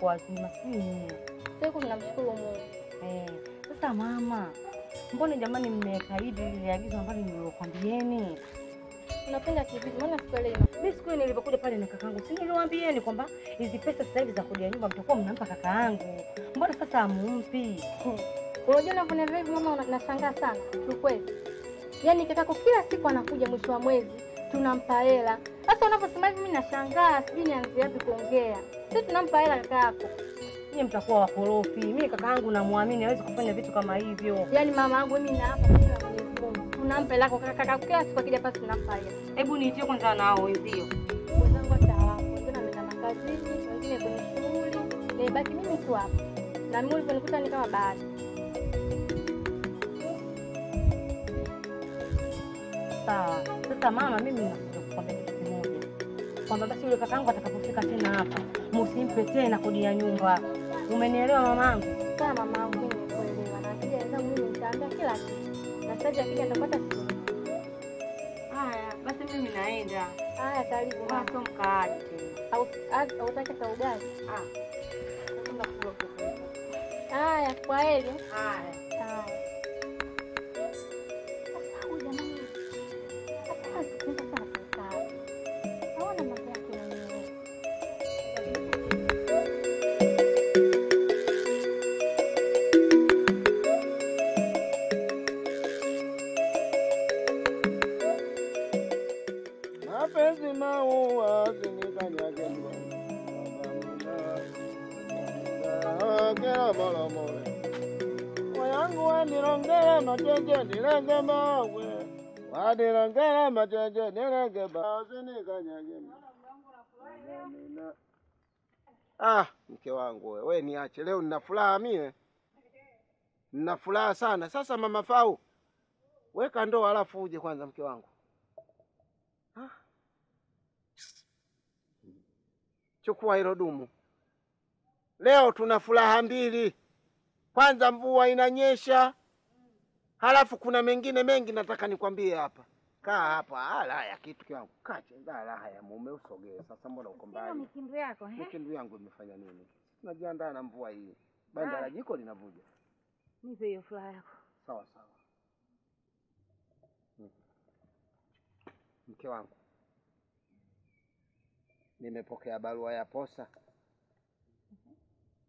Uko wazima. Siku tunamshukuru Mungu. Eh, sasa mama, mbona jamani mmekaidi ile agizo ambalo nililokwambieni? Unapenda kivipi? Mbona sikuelewi? Mimi siku ile nilipokuja pale na kakaangu, si niliwaambieni kwamba hizi pesa sasa hivi za kodi ya nyumba mtakuwa mnampa kakaangu. Mbona sasa amumpi? Unajua unavyoniambia hivi mama, nashangaa sana kiukweli. Yaani kakako kila siku anakuja mwisho wa mwezi tunampa hela. Sasa unavyosema hivi mimi nashangaa, sijui nianze wapi kuongea. Sisi tunampa hela kaka yako. Nyie mtakuwa wakorofi. Mimi kakaangu namwamini, hawezi kufanya vitu kama hivyo. Yaani mama yangu mimi na hapa mimi na. Tunampa hela kaka yako kila siku akija pasi tunampa hela. Hebu niitie kwanza nao wenzio. Wenzangu hata hawapo. Wengine wameenda makazini, wengine kwenye shughuli. Nimebaki mimi tu hapa. Na mimi ulivyonikuta ni kama bahati. Sawa. Sasa mama, mimi kwamba basi yule kakaangu atakapofika tena hapa, msimpe tena kodi ya nyumba. Umenielewa mamangu? Sawa mama yangu, mimi nimekuelewa. Na akija wenzangu mimi nitaambia kila kitu. Na sasa akija nitapata simu. Haya, basi mimi naenda. Haya, karibu mama. sio mkaaji tena? Au hautaki hata ugali? Ah. Haya, kwa heri. Haya. Ah, mke wangu we, we niache leo, nina furaha mie, nina furaha sana. Sasa mama Fau, weka ndoo alafu uje kwanza, mke wangu. ah. Chukua hilo dumu. Leo tuna furaha mbili. Kwanza mvua inanyesha, halafu kuna mengine mengi nataka nikwambie hapa. Kaa hapa, ala ya kitu kiwangu. Kaa raha ya mume usogee. Sasa mbona uko mbali? Mikindo yako eh? Mikindu yangu imefanya nini? Tunajiandaa na mvua hii. Banda la jiko linavuja. Nipe hiyo furaha yako. Sawa sawa. Mm. Mke wangu, nimepokea barua ya posa.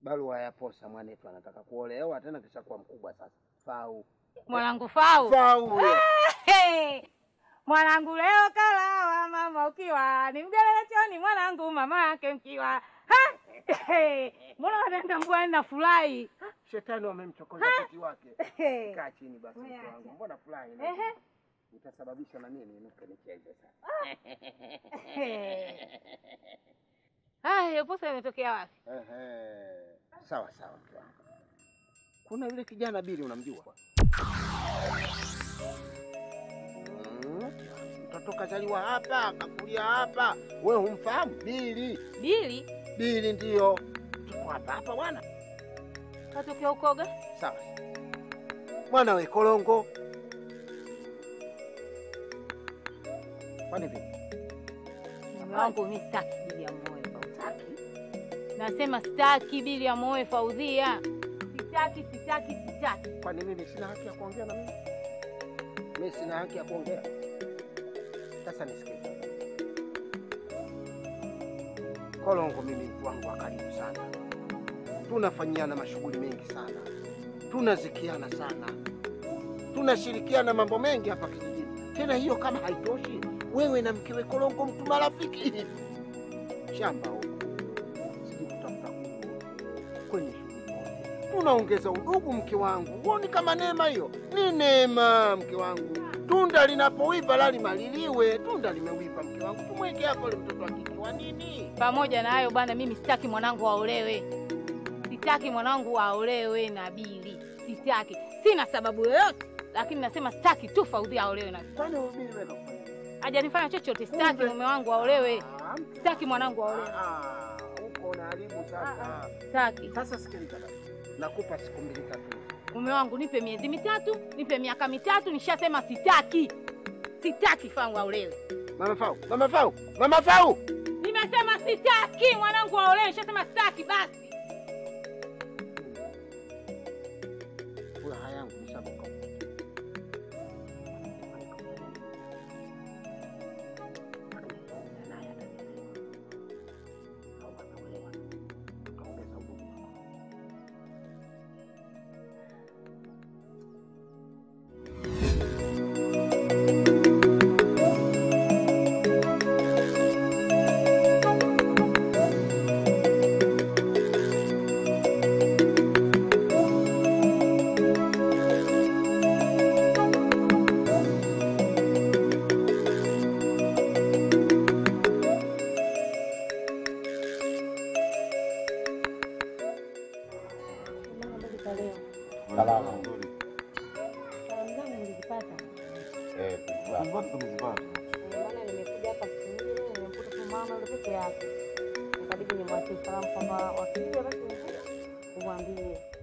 Barua ya posa, mwanetu anataka kuolewa tena, kisha kuwa mkubwa sasa. Fau Mwanangu Fau. Fau! Mwanangu leo kalawa mama ukiwa ni mgelele choni mwanangu mama yake mkiwa. Mbona wanaenda mbwani na furahi? Shetani wamemchokoza kiti wake. Kaa chini basi, mtu wangu, mbona furahi? Ehe. Itasababisha na nini niinuke nicheze sasa. Hiyo posa imetokea wapi? Ehe. Sawa sawa, wangu. Kuna yule kijana Bili, unamjua? Mtoto kazaliwa hapa kakulia hapa, we humfahamu Bili? Bili Bili ndiyo tuko hapa hapa bwana. katokea ukoga? Sawa mwana we kolongo, wangu mi staki bili ya moyo Fauzia. Nasema staki bili ya moyo Fauzia. Sitaki, sitaki, sitaki. Kwani mimi sina haki ya kuongea na mimi? Mimi sina haki ya kuongea? Sasa nisikize. Kolongo, mimi mtu wangu wa karibu sana, tunafanyiana mashughuli mengi sana, tunazikiana sana, tunashirikiana mambo mengi hapa kijijini. Tena hiyo kama haitoshi, wewe na mkewe Kolongo mtu marafiki hivi, shamba huko kwenye tunaongeza udugu. Mke wangu, huoni kama neema hiyo? Ni neema, mke wangu. Tunda linapowiva lazima liliwe. Tunda limewiva, mke wangu, tumweke hapo ile mtoto akikiwa nini. Pamoja na hayo bwana, mimi sitaki mwanangu aolewe. Sitaki mwanangu aolewe na Bili. Sitaki. Sina sababu yoyote, lakini nasema sitaki tu Faudhi aolewe na Kwani Bili wewe hajanifanya chochote. Sitaki mume wangu aolewe. Ah, Sitaki mwanangu aolewe. Ah, huko unaharibu sasa. Sitaki. Sasa sikiliza nakupa siku mbili tatu. Mume wangu nipe miezi mitatu, nipe miaka mitatu, nishasema sitaki. Sitaki Fangu aolewe. Mama Fau, Mama Fau, Mama Fau. Nimesema sitaki mwanangu aolewe, nishasema sitaki basi.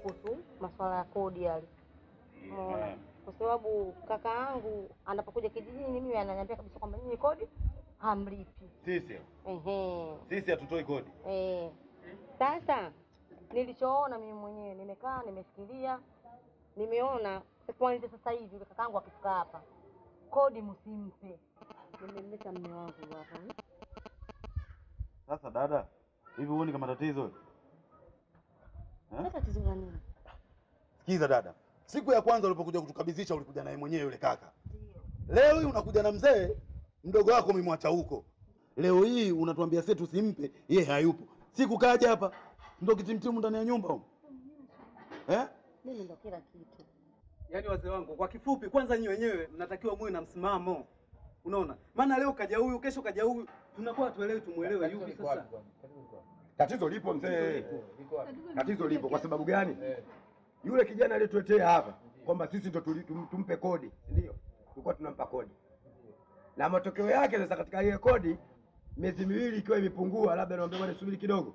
Kuhusu masuala ya kodi yale, umeona, kwa sababu kaka yangu anapokuja kijijini mimi ananiambia kabisa kwamba nyinyi kodi hamlipi. Sisi Ehe, sisi hatutoi kodi. eh. Sasa nilichoona mimi mwenyewe, nimekaa nimefikiria, nimeona kuanzia sasa hivi yule kakaangu akifika hapa kodi msimpe. Nimemleta mume wangu hapa Sasa dada, hivi huoni kama tatizo? Sasa tatizo la nini? Sikiza dada, siku ya kwanza ulipokuja kutukabidhisha ulikuja naye mwenyewe yule kaka. Leo hii unakuja na mzee mdogo wako umemwacha huko. Leo hii unatuambia sisi tusimpe, yeye hayupo. Siku kaja hapa ndio kitimtimu ndani ya nyumba huko. Eh? Mimi ndio kila kitu. Yaani wazee wangu, kwa kifupi, kwanza nyinyi wenyewe mnatakiwa muwe na msimamo, unaona? Maana leo kaja huyu, kesho kaja huyu, tunakuwa tuelewi, tumuelewe yupi sasa. Tatizo lipo mzee, tatizo lipo. Kwa sababu gani? Yule kijana aliyetuletea hapa kwamba sisi ndo tumpe kodi, si ndio? Tulikuwa tunampa kodi, na matokeo yake sasa, katika ile kodi, miezi miwili ikiwa imepungua, labda naambia bwana, subiri kidogo,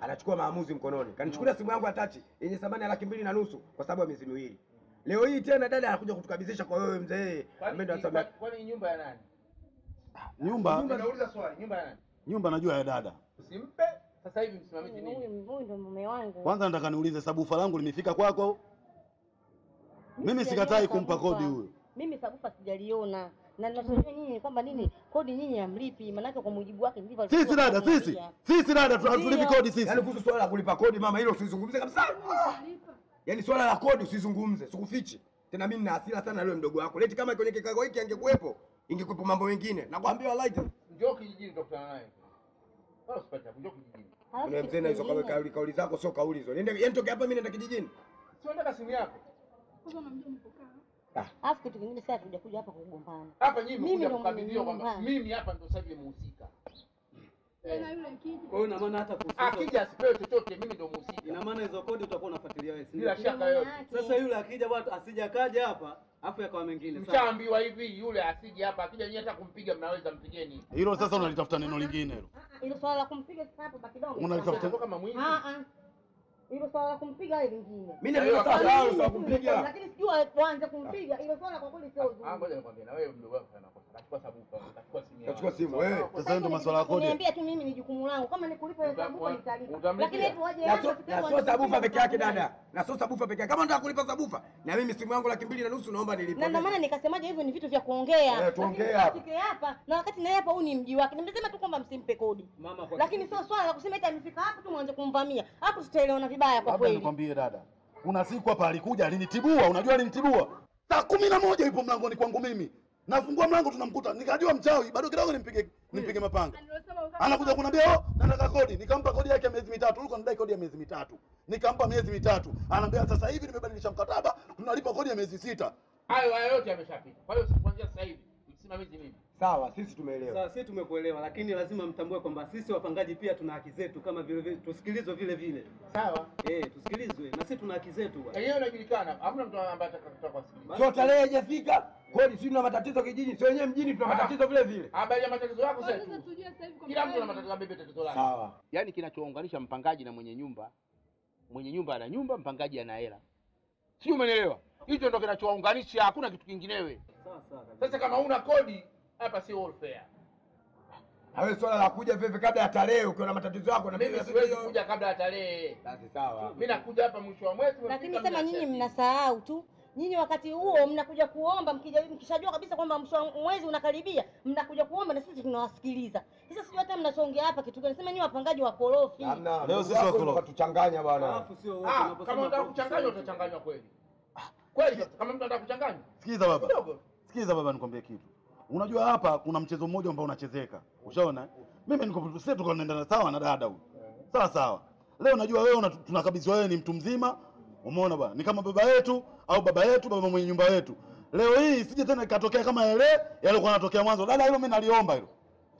anachukua maamuzi mkononi. Kanichukulia simu yangu ya tachi yenye thamani ya laki mbili na nusu kwa sababu ya miezi miwili. Leo hii tena dada anakuja kutukabidhisha kwa wewe mzee, ambaye ndo anasamia Kwani nyumba ya nani? Nyumba Nauliza swali, nyumba ya nani? nyumba najua ya dada. Usimpe sasa hivi msimamizi nini? Huyu ndo mume wangu. Kwanza nataka niulize sabufa langu limefika kwako? Mimi sikatai kumpa kodi huyo. Mimi sabufa sijaliona. Na ninachojua nyinyi kwamba nini? Kodi nyinyi hamlipi, maana kwa mujibu wake ndivyo Sisi dada, sisi sisi dada tunalipa kodi sisi. Yaani kuhusu swala la kulipa kodi mama, hilo usizungumze kabisa. Yaani swala la kodi usizungumze, sikufichi. Tena mimi nina hasira sana na yule mdogo wako. Leti kama kwenye kikao hiki angekuwepo, ingekuwepo mambo mengine. Nakwambia wallahi. Njoo kijijini tutakutana naye. Mzee hizo kauli kauli zako sio kauli hizo. Niende yani toke hapa mimi naenda kijijini. Sio nataka simu yako? Alafu kitu kingine sasa tuja kuja hapa kugombana. Hapa nyinyi Mimi mmekuja kukabidhiwa kwamba mimi hapa ndo sasa. Eh, Kwa hiyo ina maana hata Akija asipewe chochote, mimi ndo mhusika. ina maana hizo kodi utakuwa unafuatilia wewe, Bila shaka yote. Sasa yule akija bwana, asija kaja hapa afu yakawa mengine. sasa, Mshaambiwa hivi, yule asije hapa, akija nyinyi hata kumpiga mnaweza mpigeni. Hilo sasa unalitafuta neno lingine hilo. Hilo swala la kumpiga sasa hapo bakidongo. Unalitafuta Utakuwa kama mwizi. Hilo swala la kumpiga ile lingine. Mimi ndio swala la kumpiga. Lakini sijua sijui kumpiga. Hilo swala kwa kweli sio Ah, ngoja nikwambie na wewe mdogo wako anakosa. Nachukua kwa nachukua simu yako. Nachukua simu wewe. Sasa ndio maswala yako. Niambia tu mimi ni jukumu langu. Kama nikulipa hiyo sababu nitalipa. Lakini hebu waje sio na sio sabufa peke yake dada. Na sio sabufa peke yake. Kama unataka kulipa sabufa, na mimi simu yangu laki mbili na nusu naomba nilipe. na ndio maana nikasemaje hivyo ni vitu vya kuongea. Eh, tuongee hapa. hapa na wakati naye hapa huu ni mji wake. Nimesema tu kwamba msimpe kodi. Mama kwa Lakini sio swala la kusema eti amefika hapo tu mwanze kumvamia. Hapo tutaelewana vibaya kwa Labda kweli. nikwambie dada, kuna siku hapa alikuja alinitibua. Unajua alinitibua saa kumi na moja yupo mlangoni kwangu mimi, nafungua mlango tunamkuta, nikajua mchawi, bado kidogo nimpige nimpige mapanga. Anakuja kuniambia oh, nataka kodi. Nikampa kodi yake ya miezi mitatu, ulikuwa anadai kodi ya miezi mitatu, nikampa miezi mitatu. Anaambia sasa hivi nimebadilisha mkataba, tunalipa kodi ya miezi sita. Hayo hayo yote yameshapita. Kwa hiyo kuanzia sasa hivi msimamizi mimi. Sawa, sisi tumeelewa. Sawa, sisi tumekuelewa, lakini lazima mtambue kwamba sisi wapangaji pia tuna haki zetu, kama vile vile tusikilizwe vile vile. Sawa. Eh, tusikilizwe na sisi tuna haki zetu bwana. Yenyewe inajulikana. Hamna mtu ambaye atakataka kusikiliza. Sio tarehe haijafika. Kodi sisi tuna matatizo kijijini. Sio wenyewe mjini tuna matatizo vile vile. Habari ya matatizo yako sasa tu. Kila mtu ana matatizo bebe tatizo lake. Sawa. Yaani kinachounganisha mpangaji na mwenye nyumba, mwenye nyumba ana nyumba, mpangaji ana hela. Sio, umeelewa? Hicho ndio kinachowaunganisha, hakuna kitu kinginewe. Sawa sawa. Sasa kama una kodi hapa si all fair. Hawe swala la kuja vipi kabla ya tarehe ukiwa na matatizo yako na Mimi siwezi kuja kabla ya tarehe. Basi sawa. Mimi nakuja hapa mwisho wa mwezi. Lakini sema nyinyi mnasahau tu, nyinyi wakati huo mnakuja kuomba, mkija mkishajua kabisa kwamba mwisho wa mwezi unakaribia, mnakuja kuomba na sisi tunawasikiliza. Sasa sijui hata mnachoongea hapa kitu gani? Sema nyinyi wapangaji wa korofi. Leo sisi wakorofi Katuchanganya bwana. Alafu sio wote Ah, tunaposema kama unataka kuchanganya kuchanganywa utachanganywa kweli. Kweli kama mtu anataka kuchanganywa. Sikiza baba. Sikiza baba, nikwambie kitu. Unajua hapa kuna mchezo mmoja ambao unachezeka. Ushaona? Mimi niko sisi tuko tunaenda sawa na dada huyu. Sawa sawa. Leo najua wewe una- tunakabidhiwa wewe ni mtu mzima. Umeona bwana? Ni kama baba yetu au baba yetu, baba mwenye nyumba yetu. Leo hii sije tena ikatokea kama yale yalikuwa yanatokea mwanzo. Dada, hilo mimi naliomba hilo.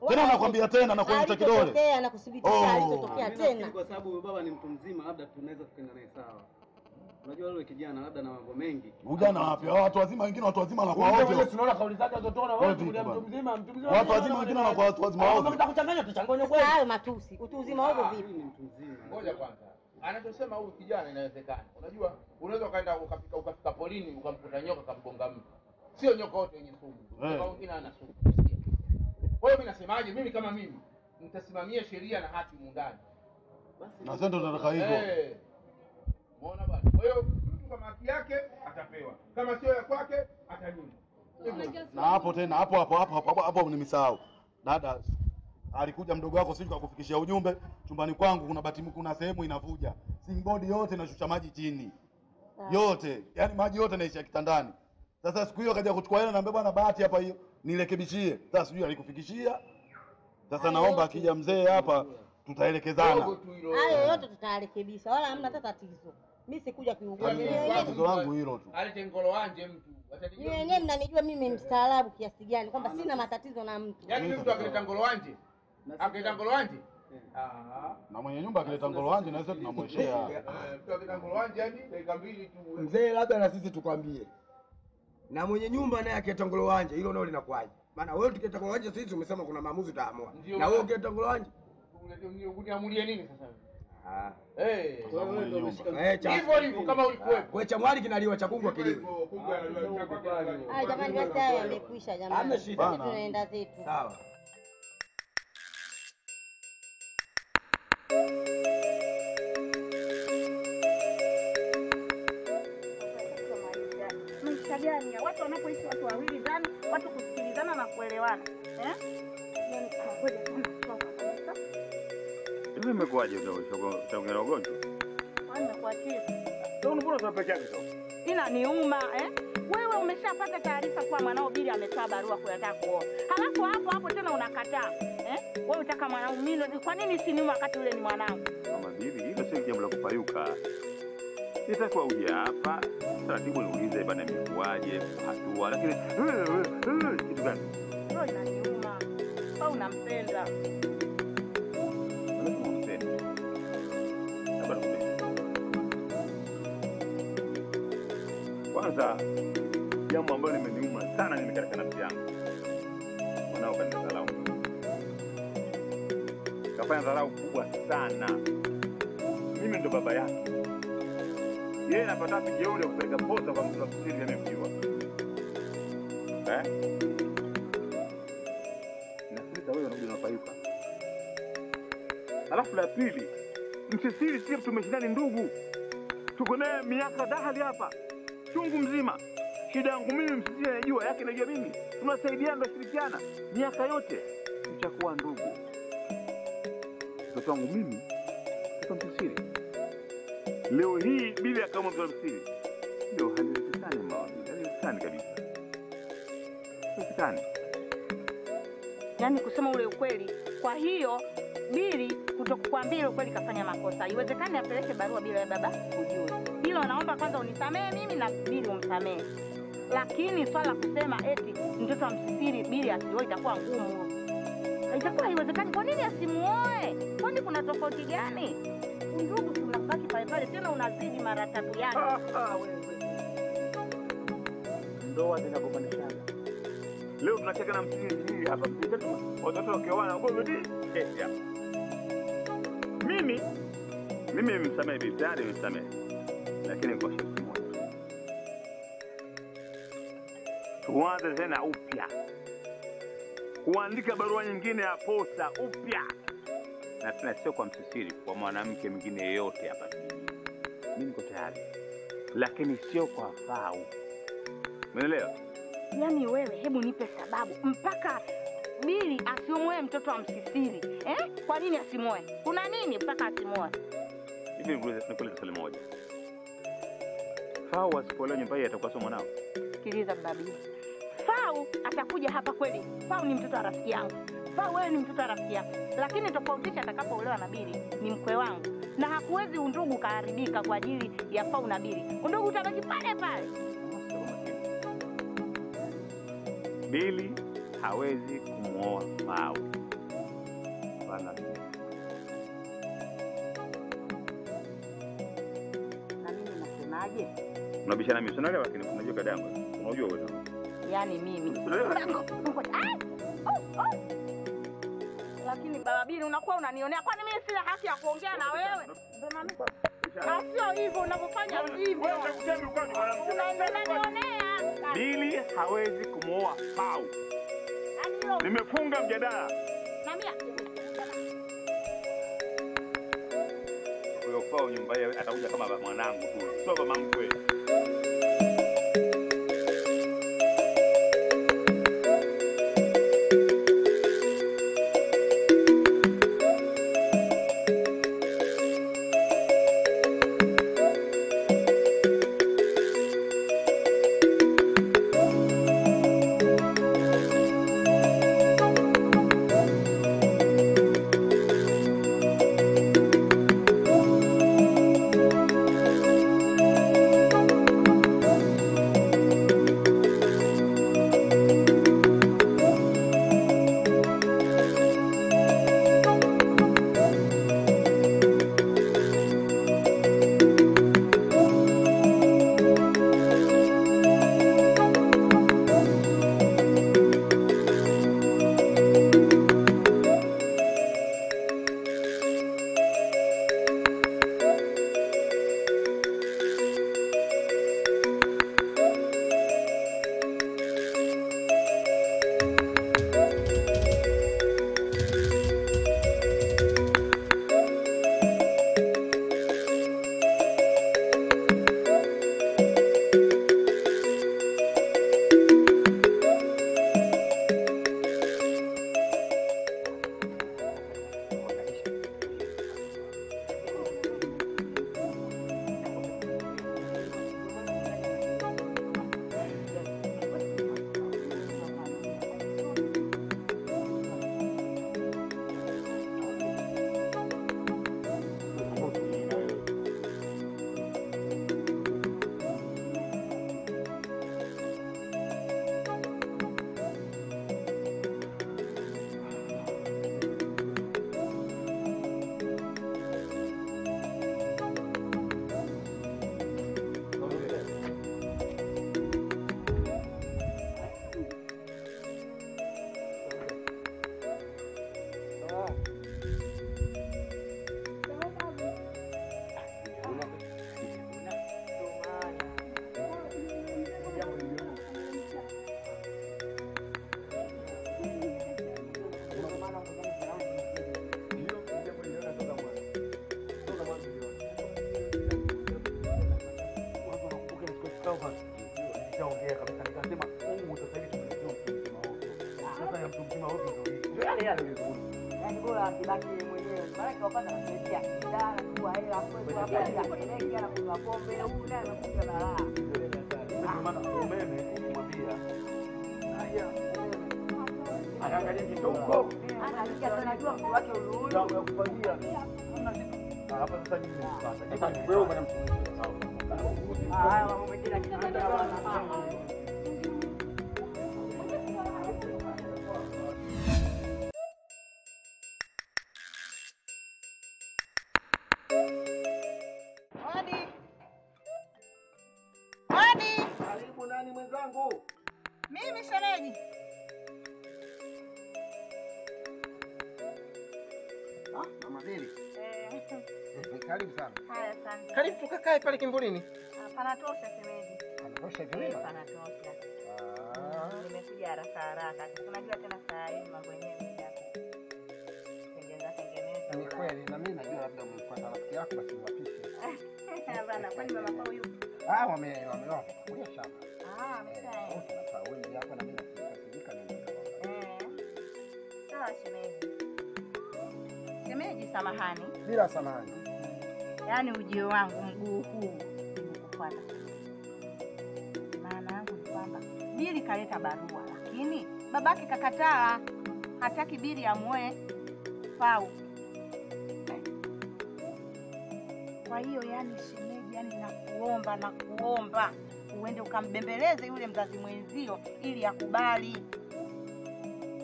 Tena nakwambia tena na kuonyesha kidole. Alitotokea na kuthibitisha Oh. alitotokea tena. kwa sababu baba ni mtu mzima, labda tunaweza tukaenda naye sawa. Unajua yule kijana labda na mambo mengi. Ujana wapi? Hao watu wazima wengine watu wazima na kwa wote. Wewe tunaona kauli zake zotoona Wewe wewe mtu mzima, mtu mzima. Watu wazima wengine na kwa watu wazima wote. Unataka kuchanganya tuchanganye kweli. hayo matusi, utu uzima wako vipi? ni mtu mzima. Ngoja kwanza. Anachosema huyu kijana inawezekana. Unajua, unaweza ukaenda ukafika ukafika polini ukamkuta nyoka kamgonga mtu. Sio nyoka wote wenye sumu. Kwa Nyoka wengine ana sumu. Kwa hiyo mimi nasemaje? Mimi kama mimi nitasimamia sheria na haki Basi. Na sasa ndo tunataka hivyo. Umeona bwana? Kwa hiyo mtu kama haki yake atapewa. Kama sio ya kwake atanyimwa. Na hapo tena hapo hapo hapo hapo hapo, hapo nimesahau. Dada alikuja mdogo wako sijui kakufikishia ujumbe chumbani kwangu kuna bati kuna sehemu inavuja. Singbodi yote inashusha maji chini. Yote. Yaani maji yote naisha kitandani. Sasa siku hiyo kaja kuchukua hela naambia bwana bahati hapa hiyo nirekebishie. Sasa sijui alikufikishia. Sasa naomba akija mzee hapa tutaelekezana. Hayo yote tutarekebisha wala hamna tatizo. Mimi sikuja wenyewe- Tatizo langu hilo tu. Alete ngolo wanje mtu. nyinyi Atanijua. wenyewe mnanijua mimi mstaarabu kiasi gani, kwamba sina matatizo na mtu. Yaani mtu akileta ngolo wanje. Akileta ngolo wanje. Ah. Na mwenye nyumba akileta ngolo wanje na sisi tunamweshea. Eh, Mtu akileta ngolo wanje yani dakika mbili tu. Mzee, labda na sisi tukwambie, na mwenye nyumba naye akileta ngolo wanje, hilo nao linakuwaje? Maana wewe tukileta ngolo wanje sisi umesema kuna maamuzi utaamua, na wewe ukileta ngolo wanje Uniamulie nini sasa? Ah, Eh. Eh, Hivyo hivyo kama ulikuwepo. cha mwali kinaliwa cha kungwa kiliwe. Haya jamani, basi hayo yamekwisha Hamna jamani. shida. Sisi tunaenda zetu. Sawa. Watu wanapoishi watu wawili ndani, watu kusikilizana na kuelewana Hivi imekuwaje tangu na ugonjwa? Ila niuma eh? Wewe umeshapata taarifa kwa mwanao Bili ametoa barua kuyataka kuoa, halafu hapo hapo tena unakataa eh? Wewe unataka mwanao mimi, kwa nini siniume wakati ule ni mwanangu? Mama bibi, hilo sio jambo la kupayuka. Nitakuwa uje hapa taratibu, niulize bana, imekuwaje hatua, lakini kitu gani? Roho inaniuma. Au unampenda? Kwanza jambo ambalo limeniuma sana mimi katika nafsi yangu, mwanao kanidharau, kafanya dharau kubwa sana. Mimi ndo baba yake, yeye napata wapi ya kupeleka posa kwa mtu kusiri amemjua eh? Wewe. Alafu la pili, msisiri sio tumeshindani ndugu, tuko naye miaka dahali hapa chungu mzima. Shida yangu mimi msisiri najua yake najua mimi, tunasaidiana, tunashirikiana miaka yote, tutakuwa ndugu. Mtoto wangu mimi msisiri, leo hii bila kama msiri, ndio haliwezekani, mama, kabisa, haliwezekani. Yaani kusema ule ukweli. Kwa hiyo Bili kutokukwambia ile ukweli kafanya makosa. Haiwezekani apeleke barua bila ya baba kujua. Hilo naomba kwanza unisamehe mimi na Bili umsamehe. Lakini swala la kusema eti mtoto amsitiri Bili asioe itakuwa ngumu. Itakuwa haiwezekani. Kwa nini asimuoe? Kwani kuna tofauti gani? Undugu tunabaki pale pale tena unazidi mara tatu yake. ndoa zinagombanishana. Leo tunacheka na msingi hapa, watoto wakioana ugomvi hapa. Mimi mimi bibi, tayari nimemsamehe, kwa sharti moja, tuanze tena upya. kuandika barua nyingine ya posta upya, na tena sio kwa msisiri, kwa mwanamke mwingine yeyote hapa. Mimi niko tayari, lakini sio kwa Fau. Umeelewa? Yaani wewe, hebu nipe sababu mpaka Bili asimwoe mtoto wa Msisiri eh? Kwa nini asimwoe? Kuna nini mpaka asimwoe? Hivi nikuulize swali moja. Fau asipolewa nyumba hii atakuwa somo nao. Sikiliza babi, Fau atakuja hapa kweli. Fau ni mtoto wa rafiki yangu. Fau wewe ni mtoto wa rafiki yangu, lakini tofautisha atakapoolewa na Bili ni mkwe wangu, na hakuwezi undugu kaharibika kwa ajili ya Fau na Bili. Undugu utabaki pale pale. Bili hawezi kumwoa Fau. Bana, Na mimi nasemaje? Unabishana mimi, unaelewa? Lakini unajua kada yangu, unajua wewe. Yaani mimi? Ah! Oh, oh. Lakini baba Bini unakuwa unanionea, kwani mimi sina haki ya kuongea na wewe? Na sio hivyo unavyofanya hivyo. Unanionea. Bili hawezi kumwoa Pau. Nimefunga mjadala. na mimi Huyo Pau nyumba hii atakuja kama mwanangu tu, sio mama mkwe. Wake huyu. Sasa wewe kimbulini. Ah, Panatosha shemeji. Panatosha hivi. Panatosha. Ah. Nimekuja haraka haraka. Unajua tena saa hii mambo yenyewe ni kweli, na mimi najua labda umepata rafiki yako basi mwapishe. Hapana, kwani mama kwa huyu? Ah, wame wame wamepakulia shamba. Ah, ameshaenda. na nakaa wewe hapa na mimi nasikika nini. Eh. Sawa shemeji. Shemeji, samahani. Bila samani. Yaani ujio wangu mguu huu nikufuata. Maana yangu ni kwamba Bili kaleta barua, lakini babake kakataa, hataki Bili amwoe Fau. Kwa hiyo yani, shemeji, yani nakuomba, nakuomba uende ukambembeleze yule mzazi mwenzio ili akubali.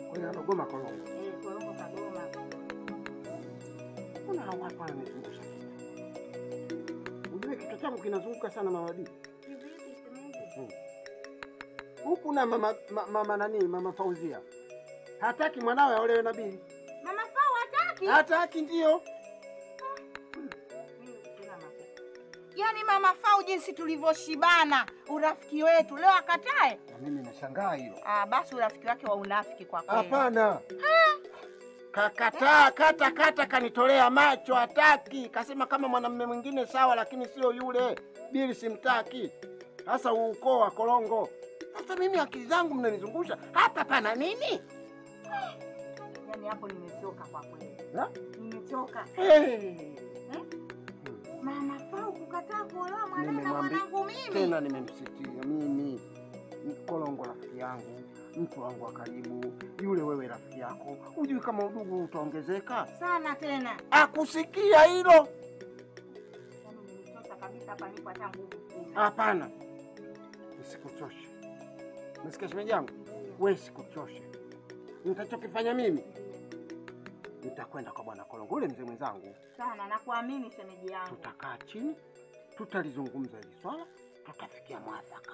Kwa hiyo anagoma kolongo. Eh, korongo kagoma. Kuna hao changu kinazunguka sana mama. Kivipi shemeji? Huku na mama, ma, mama nani mama Fauzia hataki mwanawe aolewe na Bili. Mama Fau hataki? Hataki ndio. Yaani mama Fau, jinsi tulivyoshibana urafiki wetu, leo akatae? Na mimi nashangaa hilo. Ah, basi urafiki wake wa unafiki kwa kweli. Hapana. Kakataa kata kata, kanitolea macho, hataki. Kasema kama mwanamume mwingine sawa, lakini sio yule. Bili simtaki. Sasa ukoo wa korongo. Sasa mimi akili zangu mnanizungusha hapa, pana nini? Yani hapo nimechoka kwa kweli. Nimechoka. Pau kukataa kuolewa mwanangu mimi. tena, nimemsikia mimi ni kolongo, rafiki yangu, mtu wangu wa karibu, yule wewe rafiki yako, hujui kama udugu utaongezeka? Sana tena. Akusikia hilo? Hapana, nisikuchoshe. Nasikia shemeji yangu, we sikuchoshe. Nitachokifanya mimi, nitakwenda kwa bwana Kolongo, ule mzee mwenzangu, Sana nakuamini shemeji yangu. tutakaa chini, tutalizungumza hili swala, tutafikia mwafaka.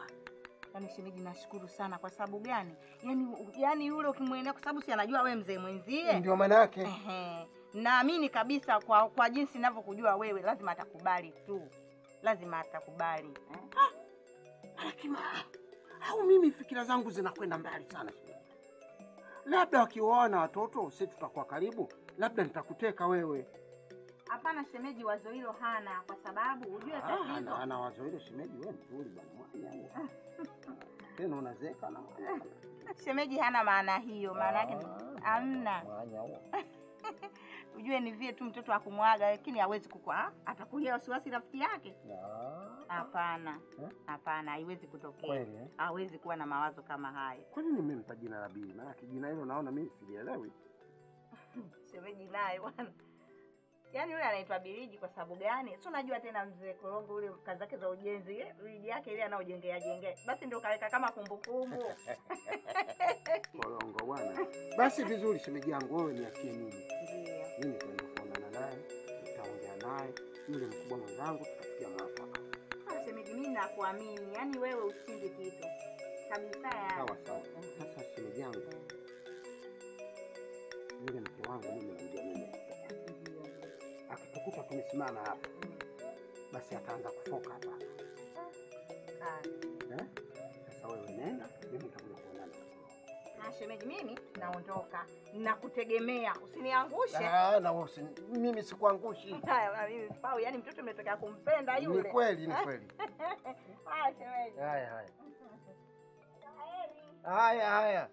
Yaani shemeji, nashukuru sana. Kwa sababu gani? Yaani yaani yule ukimwenea kwa sababu si anajua wewe mzee mwenzie. Ndio maana yake. Ehe. Naamini kabisa kwa kwa jinsi ninavyokujua wewe, lazima atakubali tu, lazima atakubali eh? Lakini au mimi fikira zangu zinakwenda mbali sana shemeji. Labda wakioa na watoto, si tutakuwa karibu, labda nitakuteka wewe. Hapana shemeji, wazo hilo hana, kwa sababu ujue Ah, tatizo ana, ana wazo hilo shemeji, wewe mzuri bwana. Tena unazeka na shemeji hana maana hiyo, maana yake hamna. Mwanya huo. Ujue ni vile tu mtoto akumwaga, lakini hawezi kukua, atakulia wasiwasi rafiki yake. Hapana, Eh? hapana, haiwezi kutokea. Eh? Hawezi kuwa na mawazo kama hayo. Kwa nini nimempa jina la Bii? Maana jina hilo naona mimi sijielewi. shemeji naye bwana. Yaani yule anaitwa biriji kwa sababu gani? Si unajua tena mzee Korongo ule kazi zake za ujenzi, ile biliji yake ile anaojengea jengea. Basi ndio kaweka kama kumbukumbu. Korongo bwana. Basi vizuri shemeji yangu, wewe niachie mimi. Ndio. Mimi kwenda kuonana naye, nitaongea naye, yule mkubwa mwenzangu, tutafikia mwafaka. Ah, Shemeji mimi nakuamini. Yaani wewe usindi kitu. Kabisa. Sawa sawa. Sasa shemeji yangu, Akitukuta tumesimama hapa, basi ataanza kufoka hapa. Eh? Sasa wewe nenda, mimi nitakuja kuonana. Ah, shemeji mimi naondoka. Nakutegemea. Usiniangushe. Ah, na usi- mimi sikuangushi. Haya, mimi pau, yani mtoto umetaka kumpenda yule. Ni kweli, ni kweli. Haya, shemeji. Haya haya. Haya haya.